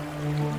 Mm-hmm.